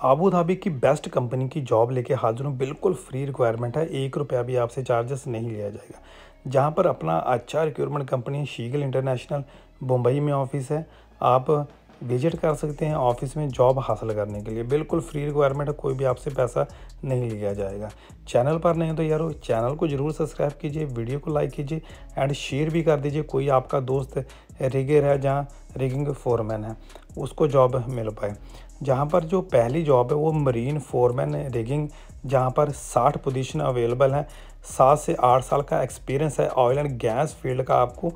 Abu Dhabi की best company की job लेके हाजिर हूँ बिल्कुल फ्री रिक्वायरमेंट है। एक रुपया भी आपसे चार्जेस नहीं लिया जाएगा। जहाँ पर अपना अच्छा recruitment company Seagull International Mumbai में ऑफ़िस है। आप विज़िट कर सकते हैं ऑफ़िस में जॉब हासिल करने के लिए। बिल्कुल फ्री रिक्वायरमेंट है, कोई भी आपसे पैसा नहीं लिया जाएगा। चैनल पर नहीं तो यार चैनल को ज़रूर सब्सक्राइब कीजिए वीडियो को लाइक कीजिए एंड शेयर भी कर दीजिए। कोई आपका दोस्त रिगर है जहाँ रिगिंग फोरमैन है, उसको जॉब मिल पाए। जहाँ पर जो पहली जॉब है वो मरीन फोरमैन रिगिंग जहाँ पर 60 पोजीशन अवेलेबल हैं। सात से आठ साल का एक्सपीरियंस है ऑयल एंड गैस फ़ील्ड का आपको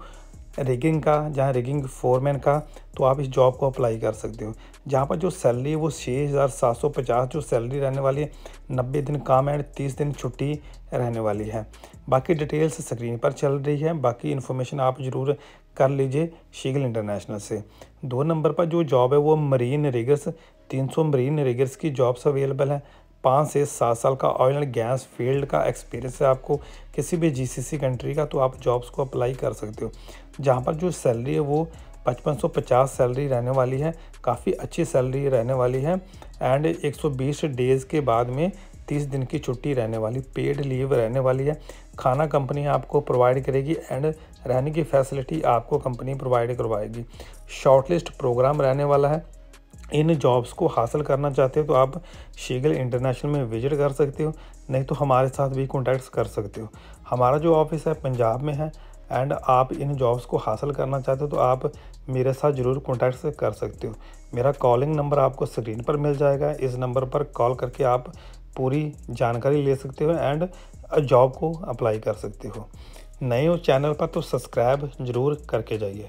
रिगिंग का, जहाँ रिगिंग फोरमैन का तो आप इस जॉब को अप्लाई कर सकते हो। जहाँ पर जो सैलरी है, वो छः हज़ार सात सौ पचास जो सैलरी रहने वाली है, नब्बे दिन काम एंड तीस दिन छुट्टी रहने वाली है। बाकी डिटेल्स स्क्रीन पर चल रही है। बाकी इन्फॉर्मेशन आप ज़रूर कर लीजिए शीगल इंटरनेशनल से। दो नंबर पर जो जॉब है, वो मरीन रिगर्स तीन सौ मरीन रिगर्स की जॉब्स अवेलेबल है। पाँच से सात साल का ऑयल एंड गैस फ़ील्ड का एक्सपीरियंस है आपको किसी भी जीसीसी कंट्री का तो आप जॉब्स को अप्लाई कर सकते हो। जहाँ पर जो सैलरी है वो पचपन सौ पचास सैलरी रहने वाली है, काफ़ी अच्छी सैलरी रहने वाली है एंड 120 डेज़ के बाद में 30 दिन की छुट्टी रहने वाली पेड लीव रहने वाली है। खाना कंपनी आपको प्रोवाइड करेगी एंड रहने की फैसिलिटी आपको कंपनी प्रोवाइड करवाएगी। शॉर्टलिस्ट प्रोग्राम रहने वाला है। इन जॉब्स को हासिल करना चाहते हो तो आप शीगल इंटरनेशनल में विज़िट कर सकते हो। नहीं तो हमारे साथ भी कॉन्टैक्ट कर सकते हो। हमारा जो ऑफ़िस है, पंजाब में है एंड आप इन जॉब्स को हासिल करना चाहते हो तो आप मेरे साथ ज़रूर कॉन्टैक्ट कर सकते हो। मेरा कॉलिंग नंबर आपको स्क्रीन पर मिल जाएगा। इस नंबर पर कॉल करके आप पूरी जानकारी ले सकते हो एंड जॉब को अप्लाई कर सकते हो। नए हो चैनल पर तो सब्सक्राइब ज़रूर करके जाइए।